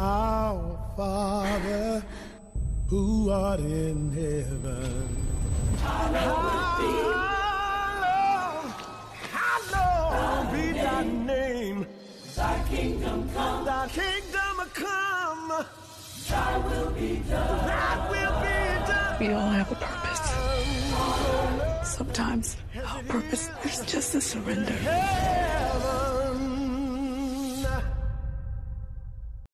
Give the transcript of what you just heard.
Our Father, who art in heaven, hallowed, hallowed be thy name. Thy kingdom come, Thy kingdom come, thy will be done. thy will be done. We all have a purpose. Sometimes our purpose is just a surrender. Hey!